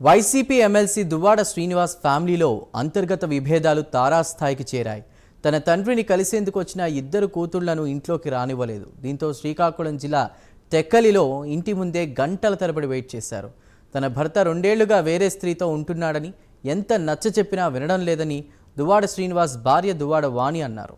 YCP MLC Duvvada Srinivas ఫ్యామిలీలో అంతర్గత విభేదాలు తారాస్థాయికి చేరాయి. తన తండ్రిని కలిసేందుకు వచ్చిన ఇద్దరు కూతుళ్ళను ఇంట్లోకి రానివ్వలేదు. దీంతో శ్రీకాకుళం జిల్లా తెక్కలిలో ఇంటి ముందే గంటల తరబడి వెయిట్ చేశారు. తన భర్త రెండేళ్ళుగా వేరే స్త్రీతో ఉంటున్నాడని ఎంత నచ్చ చెప్పినా వినడం లేదని దువ్వాడ శ్రీనివాస్ భార్య దువ్వాడ వాణి అన్నారు.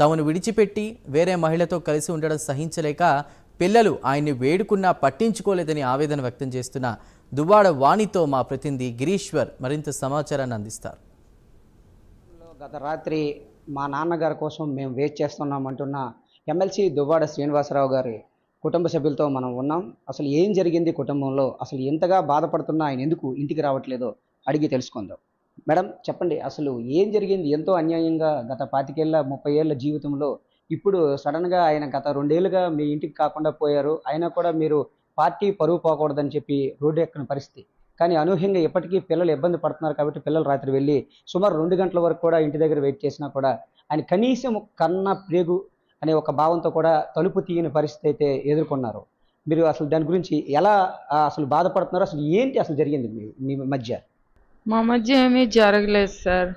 తమను విడిచిపెట్టి వేరే మహిళతో కలిసి ఉండడం సహించలేక పిల్లలు ఆయన్ని వేడుకున్నా పట్టించుకోలేదని ఆవేదన వ్యక్తం చేస్తున్న దువ్వాడ వాణితో మా ప్రతినిధి గిరీశ్వర్ మరింత సమాచారాన్ని అందిస్తారు. గత రాత్రి మా నాన్నగారి కోసం మేము వెయిట్ చేస్తున్నామంటున్న ఎమ్మెల్సీ దువ్వాడ శ్రీనివాసరావు గారి కుటుంబ సభ్యులతో మనం ఉన్నాం. అసలు ఏం జరిగింది కుటుంబంలో? అసలు ఎంతగా బాధపడుతున్న? ఆయన ఎందుకు ఇంటికి రావట్లేదో? అడిగి తెలుసుకుందాం. మేడం చెప్పండి అసలు ఏం జరిగింది? ఎంతో అన్యాయంగా గత పాతికేళ్ళ ముప్పై ఏళ్ళ జీవితంలో ఇప్పుడు సడన్గా ఆయన గత రెండేళ్ళుగా మీ ఇంటికి కాకుండా పోయారు. అయినా కూడా మీరు పార్టీ పరువు పోకూడదని చెప్పి రోడ్డు ఎక్కని పరిస్థితి. కానీ అనూహ్యంగా ఇప్పటికీ పిల్లలు ఇబ్బంది పడుతున్నారు కాబట్టి పిల్లలు రాత్రి వెళ్ళి సుమారు రెండు గంటల వరకు కూడా ఇంటి దగ్గర వెయిట్ చేసినా కూడా ఆయన కనీసం కన్న ప్రేగు అనే ఒక భావంతో కూడా తలుపు తీయని పరిస్థితి అయితే ఎదుర్కొన్నారు. మీరు అసలు దాని గురించి ఎలా అసలు బాధపడుతున్నారు అసలు ఏంటి అసలు జరిగింది మీ మీ మధ్య? మా మధ్య ఏమీ జరగలేదు సార్.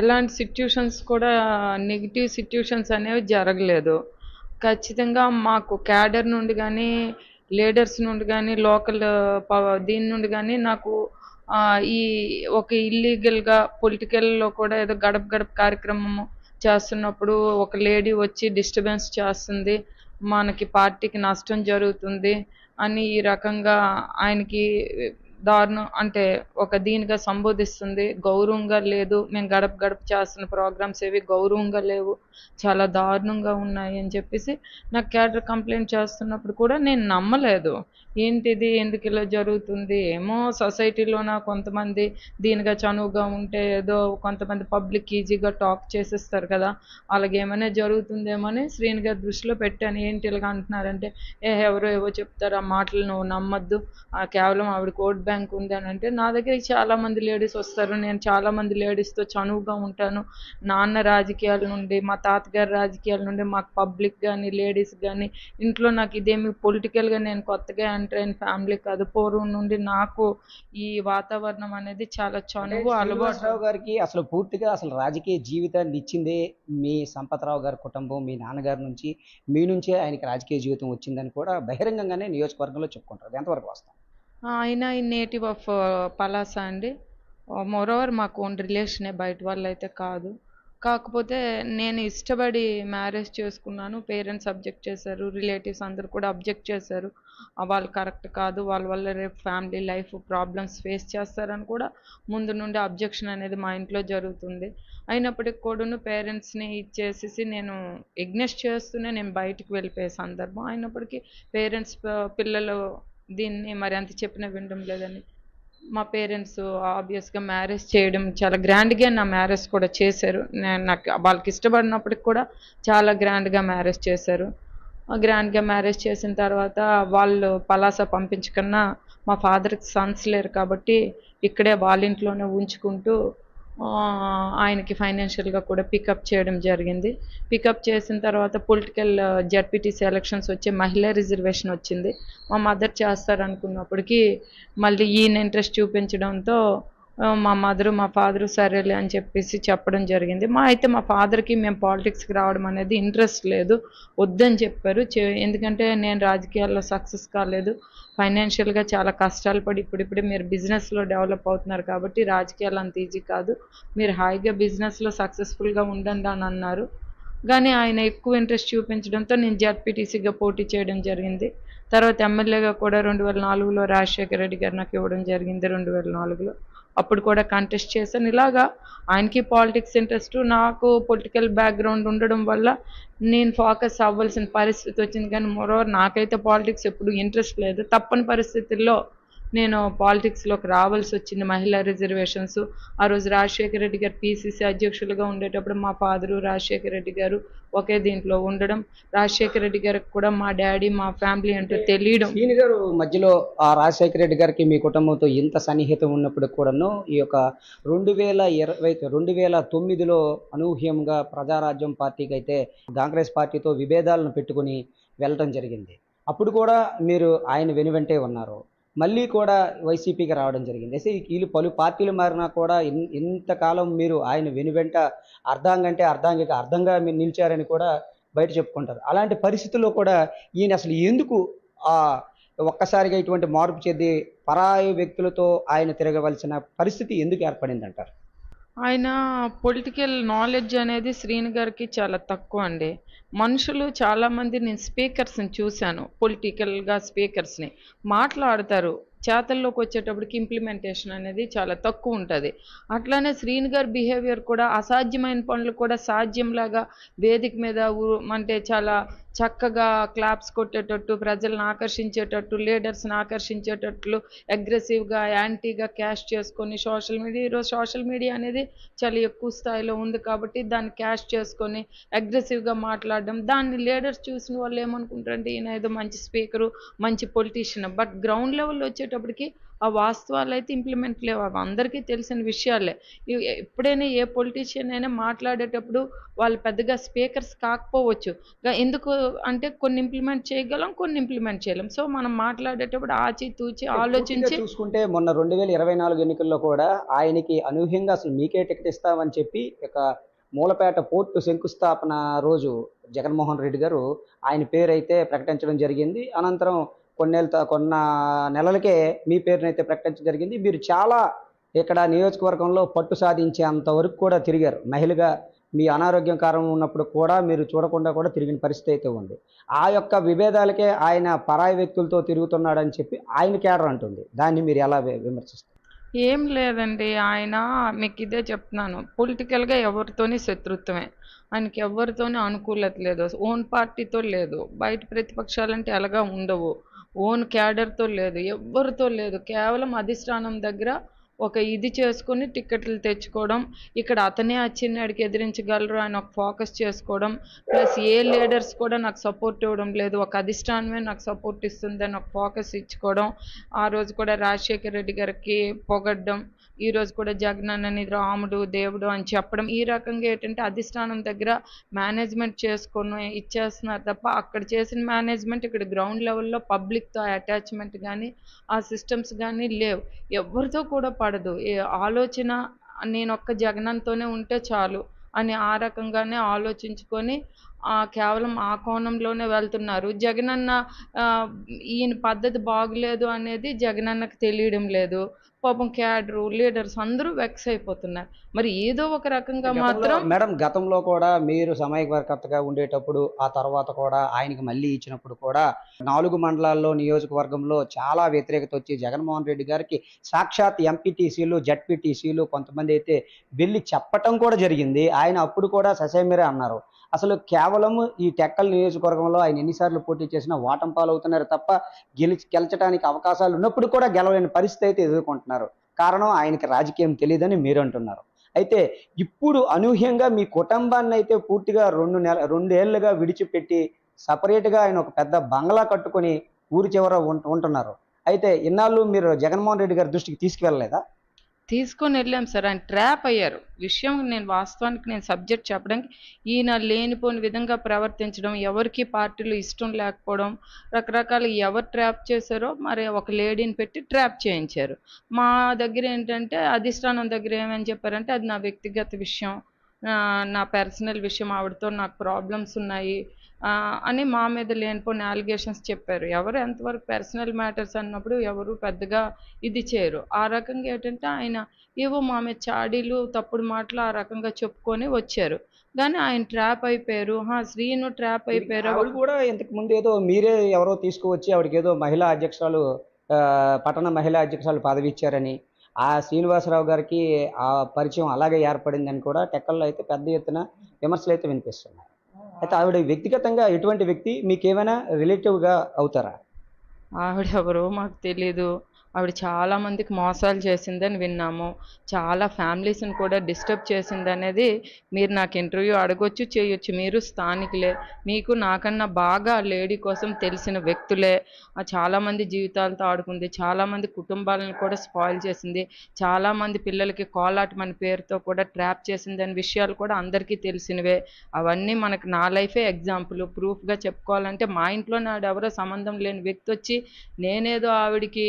ఎలాంటి సిట్యుయేషన్స్ కూడా నెగిటివ్ సిట్యుయేషన్స్ అనేవి జరగలేదు. ఖచ్చితంగా మాకు క్యాడర్ నుండి కానీ లీడర్స్ నుండి కానీ లోకల్ దీని నుండి కానీ నాకు ఈ ఒక ఇల్లీగల్గా పొలిటికల్లో కూడా ఏదో గడప గడప కార్యక్రమము చేస్తున్నప్పుడు ఒక లేడీ వచ్చి డిస్టర్బెన్స్ చేస్తుంది. మనకి పార్టీకి నష్టం జరుగుతుంది అని ఈ రకంగా ఆయనకి దారుణం. అంటే ఒక దీనిగా సంబోధిస్తుంది. గౌరవంగా లేదు. మేము గడప గడప చేస్తున్న ప్రోగ్రామ్స్ ఏవి గౌరవంగా లేవు. చాలా దారుణంగా ఉన్నాయి అని చెప్పేసి నాకు క్యాడర్ కంప్లైంట్ చేస్తున్నప్పుడు కూడా నేను నమ్మలేదు. ఏంటిది? ఎందుకు ఇలా జరుగుతుంది? ఏమో సొసైటీలోన కొంతమంది దీనిగా చనువుగా ఉంటే ఏదో కొంతమంది పబ్లిక్ ఈజీగా టాక్ చేసేస్తారు కదా. అలాగే ఏమైనా జరుగుతుందేమో అని శ్రీని గారి దృష్టిలో పెట్టాను. ఏంటి ఇలాగ అంటున్నారంటే ఏ ఎవరో ఏవో చెప్తారు. ఆ మాటలు నువ్వు నమ్మద్దు. ఆ కేవలం ఆవిడ కోడ్ బ్యాంక్ ఉంది అని అంటే నా దగ్గరికి చాలా మంది లేడీస్ వస్తారు. నేను చాలా మంది లేడీస్తో చనువుగా ఉంటాను. నాన్న రాజకీయాల నుండి మా తాతగారి రాజకీయాల నుండి మాకు పబ్లిక్ కానీ లేడీస్ కానీ ఇంట్లో నాకు ఇదేమి పొలిటికల్గా నేను కొత్తగా ఎంటర్ అయిన ఫ్యామిలీ కాదు. పూర్వం నుండి నాకు ఈ వాతావరణం అనేది చాలా చనువు అలవాటు. గారికి అసలు పూర్తిగా అసలు రాజకీయ జీవితాన్ని ఇచ్చిందే మీ సంపత్రావు గారి కుటుంబం మీ నాన్నగారి నుంచి మీ నుంచే ఆయనకి రాజకీయ జీవితం వచ్చిందని కూడా బహిరంగంగానే నియోజకవర్గంలో చెప్పుకుంటారు. ఎంతవరకు వస్తాం ఆయన ఈ నేటివ్ ఆఫ్ పలాస అండి. మోరోవర్ మాకు ఓన్ రిలేషనే బయట వాళ్ళు అయితే కాదు. కాకపోతే నేను ఇష్టపడి మ్యారేజ్ చేసుకున్నాను. పేరెంట్స్ అబ్జెక్ట్ చేశారు. రిలేటివ్స్ అందరు కూడా అబ్జెక్ట్ చేశారు. వాళ్ళు కరెక్ట్ కాదు. వాళ్ళ వల్ల రేపు ఫ్యామిలీ లైఫ్ ప్రాబ్లమ్స్ ఫేస్ చేస్తారని కూడా ముందు నుండి అబ్జెక్షన్ అనేది మా ఇంట్లో జరుగుతుంది. అయినప్పటికి కూడాను పేరెంట్స్ని ఇచ్చేసేసి నేను ఎగ్నెస్ట్ చేస్తూనే నేను బయటికి వెళ్ళిపోయే సందర్భం. అయినప్పటికీ పేరెంట్స్ పిల్లలు దీన్ని మరి అంత చెప్పిన వినడం లేదని. మా పేరెంట్స్ ఆబ్వియస్గా మ్యారేజ్ చేయడం చాలా గ్రాండ్గా నా మ్యారేజ్ కూడా చేశారు. నేను నాకు వాళ్ళకి ఇష్టపడినప్పటికి కూడా చాలా గ్రాండ్గా మ్యారేజ్ చేశారు. గ్రాండ్గా మ్యారేజ్ చేసిన తర్వాత వాళ్ళు పలాస పంపించకన్నా మా ఫాదర్కి సన్స్ లేరు కాబట్టి ఇక్కడే వాళ్ళ ఇంట్లోనే ఉంచుకుంటూ ఆయనకి ఫైనాన్షియల్గా కూడా పికప్ చేయడం జరిగింది. పికప్ చేసిన తర్వాత పొలిటికల్ జడ్పీటీసీ ఎలక్షన్స్ వచ్చి మహిళా రిజర్వేషన్ వచ్చింది. మా మదర్ చేస్తారనుకున్నప్పటికీ మళ్ళీ ఈయన ఇంట్రెస్ట్ చూపించడంతో మా మదరు మా ఫాదరు సరేలే అని చెప్పేసి చెప్పడం జరిగింది. మా అయితే మా ఫాదర్కి మేము పాలిటిక్స్కి రావడం అనేది ఇంట్రెస్ట్ లేదు. వద్దని చెప్పారు. ఎందుకంటే నేను రాజకీయాల్లో సక్సెస్ కాలేదు. ఫైనాన్షియల్గా చాలా కష్టాలు పడి ఇప్పుడిప్పుడే మీరు బిజినెస్లో డెవలప్ అవుతున్నారు కాబట్టి రాజకీయాలు అంత ఈజీ కాదు. మీరు హాయిగా బిజినెస్లో సక్సెస్ఫుల్గా ఉండండి అని అన్నారు. కానీ ఆయన ఎక్కువ ఇంట్రెస్ట్ చూపించడంతో నేను జడ్పీటీసీగా పోటీ చేయడం జరిగింది. తర్వాత ఎమ్మెల్యేగా కూడా రెండు వేల నాలుగులో రాజశేఖర రెడ్డి గారు నాకు ఇవ్వడం జరిగింది రెండు వేల నాలుగులో. అప్పుడు కూడా కంటెస్ట్ చేశాను. ఇలాగా ఆయనకి పాలిటిక్స్ ఇంట్రెస్ట్ నాకు పొలిటికల్ బ్యాక్గ్రౌండ్ ఉండడం వల్ల నేను ఫోకస్ అవ్వాల్సిన పరిస్థితి వచ్చింది. కానీ మరోవర్ నాకైతే పాలిటిక్స్ ఎప్పుడు ఇంట్రెస్ట్ లేదు. తప్పని పరిస్థితుల్లో నేను పాలిటిక్స్లోకి రావాల్సి వచ్చింది. మహిళా రిజర్వేషన్స్ ఆ రోజు రాజశేఖర రెడ్డి గారు పీసీసీ అధ్యక్షులుగా ఉండేటప్పుడు మా ఫాదరు రాజశేఖర రెడ్డి గారు ఒకే దీంట్లో ఉండడం. రాజశేఖర రెడ్డి గారికి కూడా మా డాడీ మా ఫ్యామిలీ అంటే తెలియడం. శ్రీని గారు మధ్యలో ఆ రాజశేఖర రెడ్డి గారికి మీ కుటుంబంతో ఇంత సన్నిహితం ఉన్నప్పుడు కూడాను ఈ యొక్క రెండు వేల ఇరవై రెండు వేల తొమ్మిదిలో అనూహ్యంగా ప్రజారాజ్యం పార్టీకి అయితే కాంగ్రెస్ పార్టీతో విభేదాలను పెట్టుకుని వెళ్ళటం జరిగింది. అప్పుడు కూడా మీరు ఆయన వెనువెంటే ఉన్నారు. మళ్ళీ కూడా వైసీపీకి రావడం జరిగింది. అయితే వీళ్ళు పలు పార్టీలు మారినా కూడా ఇన్- ఇంతకాలం మీరు ఆయన వెనువెంట అర్ధాంగంటే అర్ధాంగిక అర్థంగా మీరు నిలిచారని కూడా బయట చెప్పుకుంటారు. అలాంటి పరిస్థితుల్లో కూడా ఈయన అసలు ఎందుకు ఆ ఒక్కసారిగా ఇటువంటి మార్పు చెంది పరాయి వ్యక్తులతో ఆయన తిరగవలసిన పరిస్థితి ఎందుకు ఏర్పడింది అంటారు ఆయన పొలిటికల్ నాలెడ్జ్ అనేది శ్రీని గారికి చాలా తక్కువ అండి. మనుషులు చాలామంది నేను స్పీకర్స్ని చూశాను పొలిటికల్గా స్పీకర్స్ని మాట్లాడతారు. చేతల్లోకి వచ్చేటప్పటికి ఇంప్లిమెంటేషన్ అనేది చాలా తక్కువ ఉంటుంది. అట్లానే శ్రీని గారి బిహేవియర్ కూడా అసాధ్యమైన పనులు కూడా సాధ్యంలాగా వేదిక మీద ఊ- అంటే చాలా చక్కగా క్లాప్స్ కొట్టేటట్టు ప్రజలను ఆకర్షించేటట్టు లీడర్స్ని ఆకర్షించేటట్లు అగ్రెసివ్గా యాంటీగా క్యాష్ చేసుకొని సోషల్ మీడియా ఈరోజు సోషల్ మీడియా అనేది చాలా ఎక్కువ స్థాయిలో ఉంది కాబట్టి దాన్ని క్యాష్ చేసుకొని అగ్రెసివ్గా మాట్లాడడం. దాన్ని లీడర్స్ చూసిన వాళ్ళు ఏమనుకుంటారంటే ఈయన ఏదో మంచి స్పీకరు మంచి పొలిటీషియన్ బట్ గ్రౌండ్ లెవెల్లో వచ్చేటప్పటికి ఆ వాస్తవాలు అయితే ఇంప్లిమెంట్ లేవు. అవి అందరికీ తెలిసిన విషయాలే. ఎప్పుడైనా ఏ పొలిటీషియన్ అయినా మాట్లాడేటప్పుడు వాళ్ళు పెద్దగా స్పీకర్స్ కాకపోవచ్చు. ఎందుకు అంటే కొన్ని ఇంప్లిమెంట్ చేయగలం కొన్ని ఇంప్లిమెంట్ చేయలేం. సో మనం మాట్లాడేటప్పుడు ఆచి తూచి ఆలోచించి చూసుకుంటే మొన్న రెండు వేల ఇరవై నాలుగు ఎన్నికల్లో కూడా ఆయనకి అనూహ్యంగా అసలు మీకే టికెట్ ఇస్తామని చెప్పి ఒక మూలపేట పోర్టు శంకుస్థాపన రోజు జగన్మోహన్ రెడ్డి గారు ఆయన పేరు అయితే ప్రకటించడం జరిగింది. అనంతరం కొన్నేళ్ళ కొన్న నెలలకే మీ పేరునైతే ప్రకటించడం జరిగింది. మీరు చాలా ఇక్కడ నియోజకవర్గంలో పట్టు సాధించేంత వరకు కూడా తిరిగారు. మహిళగా మీ అనారోగ్యం కారణం ఉన్నప్పుడు కూడా మీరు చూడకుండా కూడా తిరిగిన పరిస్థితి అయితే ఉంది. ఆ యొక్క విభేదాలకే ఆయన పరాయి వ్యక్తులతో తిరుగుతున్నాడని చెప్పి ఆయన కేడర్ అంటుంది. దాన్ని మీరు ఎలా విమర్శిస్తారు? ఏం లేదండి. ఆయన మీకు ఇదే చెప్తున్నాను. పొలిటికల్గా ఎవరితోని శత్రుత్వమే. ఆయనకి ఎవరితోని అనుకూలత లేదు. ఓన్ పార్టీతో లేదు. బయట ప్రతిపక్షాలంటే ఎలాగా ఉండవు. ఓన్ క్యాడర్తో లేదు ఎవరితో లేదు. కేవలం అధిష్టానం దగ్గర ఒక ఇది చేసుకుని టిక్కెట్లు తెచ్చుకోవడం ఇక్కడ అతనే అచ్చిన్నాడికి ఎదిరించగలరు ఆయన ఒక ఫోకస్ చేసుకోవడం ప్లస్ ఏ లీడర్స్ కూడా నాకు సపోర్ట్ ఇవ్వడం లేదు ఒక అధిష్టానమే నాకు సపోర్ట్ ఇస్తుందని ఒక ఫోకస్ ఇచ్చుకోవడం ఆ రోజు కూడా రాజశేఖర రెడ్డి గారికి పొగడ్డం ఈరోజు కూడా కూడా జగనన్నని రాముడు దేవుడు అని చెప్పడం. ఈ రకంగా ఏంటంటే అధిష్టానం దగ్గర మేనేజ్మెంట్ చేసుకొని ఇచ్చేస్తున్నారు తప్ప అక్కడ చేసిన మేనేజ్మెంట్ ఇక్కడ గ్రౌండ్ లెవెల్లో పబ్లిక్తో అటాచ్మెంట్ కానీ ఆ సిస్టమ్స్ కానీ లేవు. ఎవరితో కూడా పడదు. ఆలోచన నేను ఒక్క జగనంతోనే ఉంటే చాలు అని ఆ రకంగానే ఆలోచించుకొని కేవలం ఆ కోణంలోనే వెళ్తున్నారు. జగనన్న ఈయన పద్ధతి బాగులేదు అనేది జగనన్నకు తెలియడం లేదు. పాపం క్యాడరు లీడర్స్ అందరూ వెక్స్ అయిపోతున్నారు. మరి ఏదో ఒక రకంగా మాత్రం మేడం గతంలో కూడా మీరు సమయవర్కర్తగా ఉండేటప్పుడు ఆ తర్వాత కూడా ఆయనకి మళ్ళీ ఇచ్చినప్పుడు కూడా నాలుగు మండలాల్లో నియోజకవర్గంలో చాలా వ్యతిరేకత వచ్చి జగన్మోహన్ రెడ్డి గారికి సాక్షాత్ ఎంపీటీసీలు జడ్పీటీసీలు కొంతమంది అయితే వెళ్ళి చెప్పటం కూడా జరిగింది. ఆయన అప్పుడు కూడా ససేమిరే అన్నారు. అసలు కేవలం ఈ టెక్కల్ నియోజకవర్గంలో ఆయన ఎన్నిసార్లు పోటీ చేసినా వాటం పాలవుతున్నారు తప్ప గెలిచి గెలచడానికి అవకాశాలు ఉన్నప్పుడు కూడా గెలవలేని పరిస్థితి అయితే ఎదుర్కొంటున్నారు. కారణం ఆయనకి రాజకీయం తెలియదని మీరు అంటున్నారు. అయితే ఇప్పుడు అనూహ్యంగా మీ కుటుంబాన్ని అయితే పూర్తిగా రెండు నెల రెండేళ్ళుగా విడిచిపెట్టి సపరేట్గా ఆయన ఒక పెద్ద బంగ్లా కట్టుకొని ఊరి చివర ఉంటున్నారు. అయితే ఇన్నాళ్ళు మీరు జగన్మోహన్ రెడ్డి గారి దృష్టికి తీసుకువెళ్ళలేదా? తీసుకొని వెళ్ళాం సార్. ఆయన ట్రాప్ అయ్యారు. విషయం నేను వాస్తవానికి నేను సబ్జెక్ట్ చెప్పడానికి ఈయన లేనిపోని విధంగా ప్రవర్తించడం ఎవరికి పార్టీలు ఇష్టం లేకపోవడం రకరకాల ఎవరు ట్రాప్ చేశారో మరి ఒక లేడీని పెట్టి ట్రాప్ చేయించారు. మా దగ్గర ఏంటంటే అధిష్టానం దగ్గర ఏమని చెప్పారంటే అది నా వ్యక్తిగత విషయం నా- పర్సనల్ విషయం ఆవిడతో నాకు ప్రాబ్లమ్స్ ఉన్నాయి. అని మా మీద లేనిపోయిన అలిగేషన్స్ చెప్పారు. ఎవరు ఎంతవరకు పర్సనల్ మ్యాటర్స్ అన్నప్పుడు ఎవరు పెద్దగా ఇది చేయరు. ఆ రకంగా ఏంటంటే ఆయన ఏవో మా మీద చాడీలు తప్పుడు మాటలు ఆ రకంగా చెప్పుకొని వచ్చారు. కానీ ఆయన ట్రాప్ అయిపోయారు. హా శ్రీను ట్రాప్ అయిపోయారు. కూడా ఇంతకు ముందు ఏదో మీరే ఎవరో తీసుకువచ్చి ఆవిడకి ఏదో మహిళా అధ్యక్షురాలు పట్టణ మహిళా అధ్యక్షురాలు పదవి ఇచ్చారని ఆ శ్రీనివాసరావు గారికి ఆ పరిచయం అలాగే ఏర్పడిందని కూడా టెక్కల్లో అయితే పెద్ద ఎత్తున విమర్శలు అయితే వినిపిస్తున్నాయి. అయితే ఆవిడ వ్యక్తిగతంగా ఎటువంటి వ్యక్తి మీకు ఏమైనా రిలేటివ్గా అవుతారా? ఆవిడ ఎవరో మాకు తెలీదు. ఆవిడ చాలా మందికి మోసాలు చేసిందని విన్నాము. చాలా ఫ్యామిలీస్ని కూడా డిస్టర్బ్ చేసింది అనేది మీరు నాకు ఇంటర్వ్యూ అడగొచ్చు చేయొచ్చు. మీరు స్థానికులే. మీకు నాకన్నా బాగా లేడీ కోసం తెలిసిన వ్యక్తులే. చాలామంది జీవితాలతో ఆడుకుంది. చాలామంది కుటుంబాలను కూడా స్పాయిల్ చేసింది. చాలామంది పిల్లలకి కాలాట్ పేరుతో కూడా ట్రాప్ చేసింది అనే విషయాలు కూడా అందరికీ తెలిసినవే. అవన్నీ మనకు నా లైఫే ఎగ్జాంపుల్. ప్రూఫ్గా చెప్పుకోవాలంటే మా ఇంట్లో నాడు ఎవరో సంబంధం లేని వ్యక్తి వచ్చి నేనేదో ఆవిడికి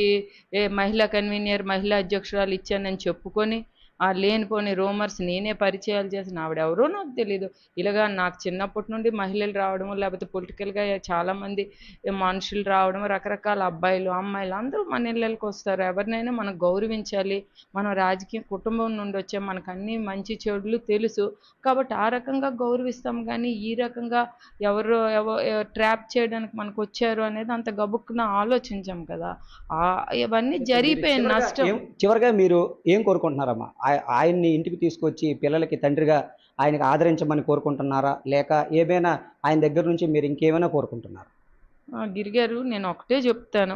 ఏ మహిళా కన్వీనియర్ మహిళా అధ్యక్షురాలు ఇచ్చానని చెప్పుకొని ఆ లేనిపోని రూమర్స్ నేనే పరిచయాలు చేసిన ఆవిడ ఎవరో నాకు తెలీదు. ఇలాగా నాకు చిన్నప్పటి నుండి మహిళలు రావడం లేకపోతే పొలిటికల్గా చాలామంది మనుషులు రావడం రకరకాల అబ్బాయిలు అమ్మాయిలు అందరూ మన ఇళ్ళకి వస్తారు. ఎవరినైనా మనం గౌరవించాలి. మనం రాజకీయ కుటుంబం నుండి వచ్చే మనకు అన్ని మంచి చెడులు తెలుసు. కాబట్టి ఆ రకంగా గౌరవిస్తాం. కానీ ఈ రకంగా ఎవరు ట్రాప్ చేయడానికి మనకు వచ్చారు అనేది అంత గబుక్కున ఆలోచించాం కదా. ఇవన్నీ జరిగిపోయిన చివరగా నష్టం. చివరగా మీరు ఏం కోరుకుంటున్నారమ్మా? ఆయన్ని ఇంటికి తీసుకొచ్చి పిల్లలకి తండ్రిగా ఆయనకి ఆదరించమని కోరుకుంటున్నారా? లేక ఏమైనా ఆయన దగ్గర నుంచి మీరు ఇంకేమైనా కోరుకుంటున్నారా? గిరిగారు నేను ఒకటే చెప్తాను.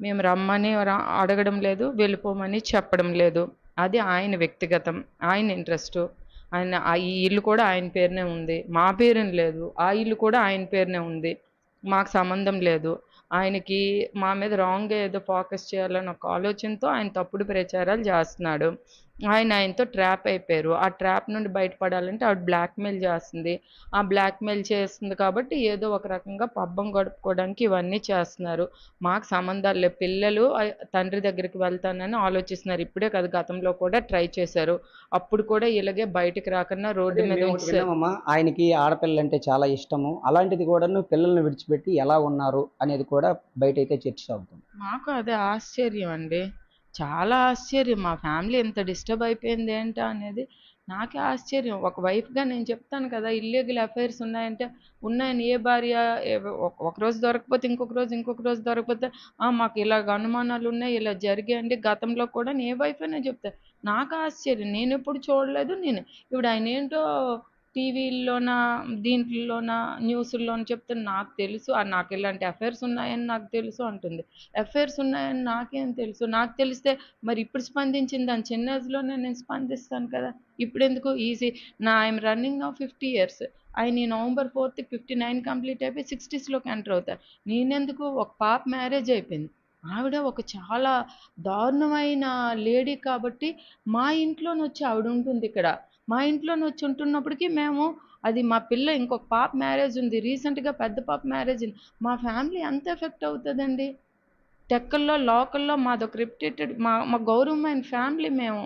మేము రమ్మని అడగడం లేదు వెళ్ళిపోమని చెప్పడం లేదు. అది ఆయన వ్యక్తిగతం ఆయన ఇంట్రెస్ట్. ఆయన ఆ ఈ ఇల్లు కూడా ఆయన పేరునే ఉంది. మా పేరుని లేదు. ఆ ఇల్లు కూడా ఆయన పేరునే ఉంది. మాకు సంబంధం లేదు. ఆయనకి మా మీద రాంగ్గా ఏదో ఫోకస్ చేయాలని ఒక ఆలోచనతో ఆయన తప్పుడు ప్రచారాలు చేస్తున్నాడు. ఆయన ఆయనతో ట్రాప్ అయిపోయారు. ఆ ట్రాప్ నుండి బయటపడాలంటే ఆవిడ బ్లాక్మెయిల్ చేస్తుంది. ఆ బ్లాక్మెయిల్ చేస్తుంది కాబట్టి ఏదో ఒక రకంగా పబ్బం గడుపుకోవడానికి ఇవన్నీ చేస్తున్నారు. మాకు సంబంధాలు లేవు. పిల్లలు తండ్రి దగ్గరికి వెళ్తానని ఆలోచిస్తున్నారు. ఇప్పుడే కదా గతంలో కూడా ట్రై చేశారు. అప్పుడు కూడా ఇలాగే బయటికి రాకుండా రోడ్డు మీద ఆయనకి ఆడపిల్లలు అంటే చాలా ఇష్టము. అలాంటిది కూడాను పిల్లల్ని విడిచిపెట్టి ఎలా ఉన్నారు అనేది కూడా బయట అయితే చర్చ సాగుతుంది. మాకు అదే ఆశ్చర్యం అండి. చాలా ఆశ్చర్యం. మా ఫ్యామిలీ ఎంత డిస్టర్బ్ అయిపోయింది ఏంటా అనేది నాకే ఆశ్చర్యం. ఒక వైఫ్గా నేను చెప్తాను కదా ఇల్లీగల్ అఫైర్స్ ఉన్నాయంటే ఉన్నాయని ఏ భార్య ఏ- ఒక- రోజు దొరకపోతే ఇంకొక రోజు ఇంకొక రోజు దొరకపోతే మాకు ఇలాగ అనుమానాలు ఉన్నాయి ఇలా జరిగాయండి గతంలో కూడా ఏ వైఫ్ అయినా చెప్తా. నాకు ఆశ్చర్యం. నేను ఎప్పుడు చూడలేదు నేను. ఇప్పుడు ఆయన ఏంటో టీవీల్లోన దీంట్లోన న్యూస్లోన చెప్తే నాకు తెలుసు. ఆ నాకు ఇలాంటి అఫైర్స్ ఉన్నాయని నాకు తెలుసు అంటుంది. అఫైర్స్ ఉన్నాయని నాకేం తెలుసు? నాకు తెలిస్తే మరి ఇప్పుడు స్పందించింది దాని చిన్న ఏజ్లోనే నేను స్పందిస్తాను కదా. ఇప్పుడు ఎందుకు? ఈజీ. నా ఐఎమ్ రన్నింగ్ నా ఫిఫ్టీ ఇయర్స్. ఆయన November fourth fifty nine complete అయిపోయి సిక్స్టీస్లోకి ఎంటర్ అవుతారు నేనెందుకు? ఒక పాప మ్యారేజ్ అయిపోయింది. ఆవిడ ఒక చాలా దారుణమైన లేడీ కాబట్టి మా ఇంట్లోనొచ్చి ఆవిడ ఉంటుంది ఇక్కడ. మా ఇంట్లోనే వచ్చి ఉంటున్నప్పటికీ మేము అది మా పిల్ల ఇంకొక పాప మ్యారేజ్ ఉంది. రీసెంట్గా పెద్ద పాప మ్యారేజ్ ఉంది మా ఫ్యామిలీ ఎంత ఎఫెక్ట్ అవుతుందండి? టెక్కల్లో లోకల్లో మాదొక రిప్యుటేటెడ్ మా మా గౌరవమైన ఫ్యామిలీ మేము.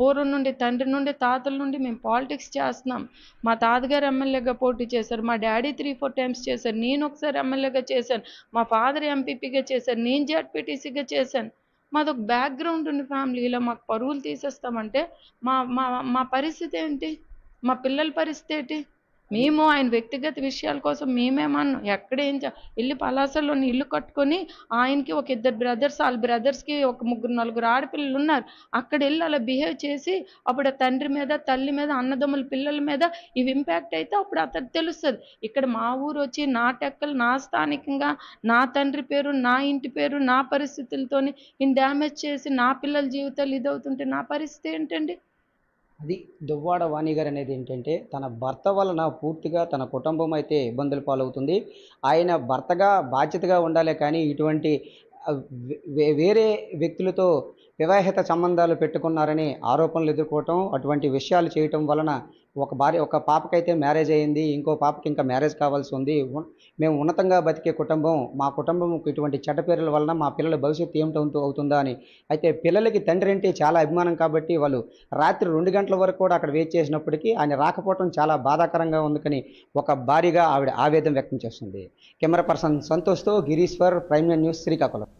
పూర్వం నుండి తండ్రి నుండి తాతల నుండి మేము పాలిటిక్స్ చేస్తున్నాం. మా తాతగారు ఎమ్మెల్యేగా పోటీ చేశారు. మా డాడీ త్రీ ఫోర్ టైమ్స్ చేశారు. నేను ఒకసారి ఎమ్మెల్యేగా చేశాను. మా ఫాదర్ ఎంపీపీగా చేశారు. నేను జెడ్పీటీసీగా చేశాను. మాది ఒక బ్యాక్గ్రౌండ్ ఉంది ఫ్యామిలీలో మాకు పరువులు తీసేస్తామంటే మా మా మా పరిస్థితి ఏంటి? మా పిల్లల పరిస్థితి ఏంటి? మేము ఆయన వ్యక్తిగత విషయాల కోసం మేమేమన్నా ఎక్కడ ఏం వెళ్ళి పలాసలోని ఇల్లు కట్టుకొని ఆయనకి ఒక ఇద్దరు బ్రదర్స్ వాళ్ళ బ్రదర్స్కి ఒక ముగ్గురు నలుగురు ఆడపిల్లలు ఉన్నారు. అక్కడ వెళ్ళి అలా బిహేవ్ చేసి అప్పుడు ఆ తండ్రి మీద తల్లి మీద అన్నదమ్ముల పిల్లల మీద ఇవి ఇంపాక్ట్ అయితే అప్పుడు అతను తెలుస్తుంది. ఇక్కడ మా ఊరు వచ్చి నా టెక్కలు నా స్థానికంగా నా తండ్రి పేరు నా ఇంటి పేరు నా పరిస్థితులతోని ఇన్ డ్యామేజ్ చేసి నా పిల్లల జీవితాలు ఇదవుతుంటే నా పరిస్థితి ఏంటండి? అది దువ్వాడ వాణి గారు అనేది ఏంటంటే తన భర్త వలన పూర్తిగా తన కుటుంబం అయితే ఇబ్బందుల పాలవుతుంది. ఆయన భర్తగా బాధ్యతగా ఉండాలి కానీ ఇటువంటి వేరే వ్యక్తులతో వివాహిత సంబంధాలు పెట్టుకున్నారని ఆరోపణలు ఎదుర్కోవటం అటువంటి విషయాలు చేయటం వలన ఒక భార్య ఒక పాపకైతే మ్యారేజ్ అయ్యింది ఇంకో పాపకి ఇంకా మ్యారేజ్ కావాల్సి ఉంది. మేము ఉన్నతంగా బతికే కుటుంబం మా కుటుంబం ఇటువంటి చెడ్డ పేర్ల వలన మా పిల్లల భవిష్యత్తు ఏమిటవుతూ అవుతుందా అని. అయితే పిల్లలకి తండ్రి అంటే చాలా అభిమానం కాబట్టి వాళ్ళు రాత్రి రెండు గంటల వరకు కూడా అక్కడ వెయిట్ చేసినప్పటికీ ఆయన రాకపోవడం చాలా బాధాకరంగా ఉందని ఒక భారీగా ఆవిడ ఆవేదన వ్యక్తం చేస్తుంది. కెమెరా పర్సన్ సంతోష్తో గిరీశ్వర్ ప్రైమ్ న్యూస్ శ్రీకాకుళం.